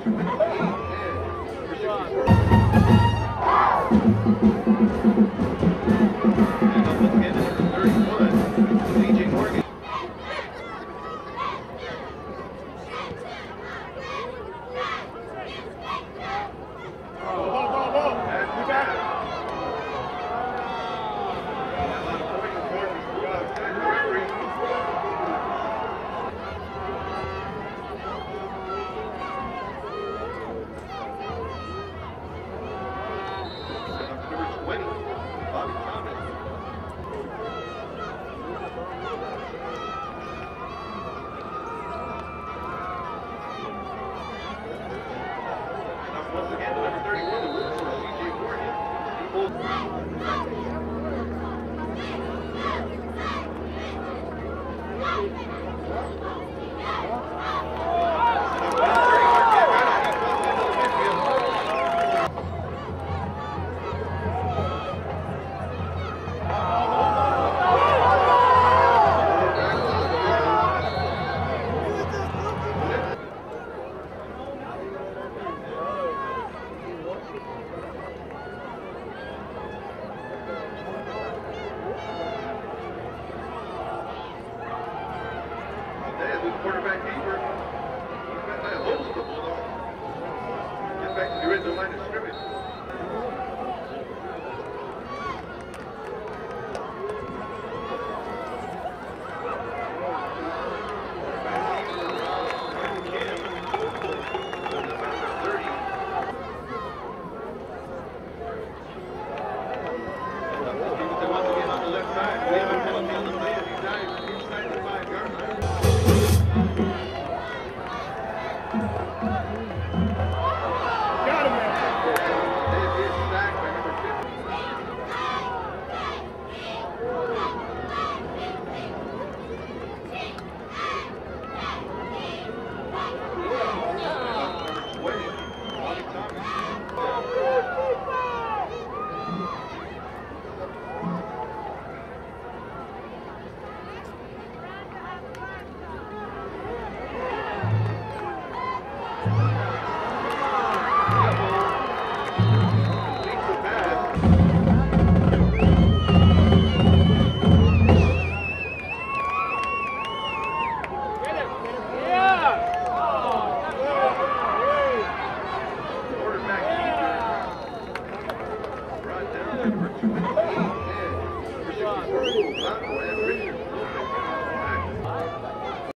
Number Brasil! quarterback keeper. He's got deeper. a hold of the ball. In fact, you're in the line of scrimmage.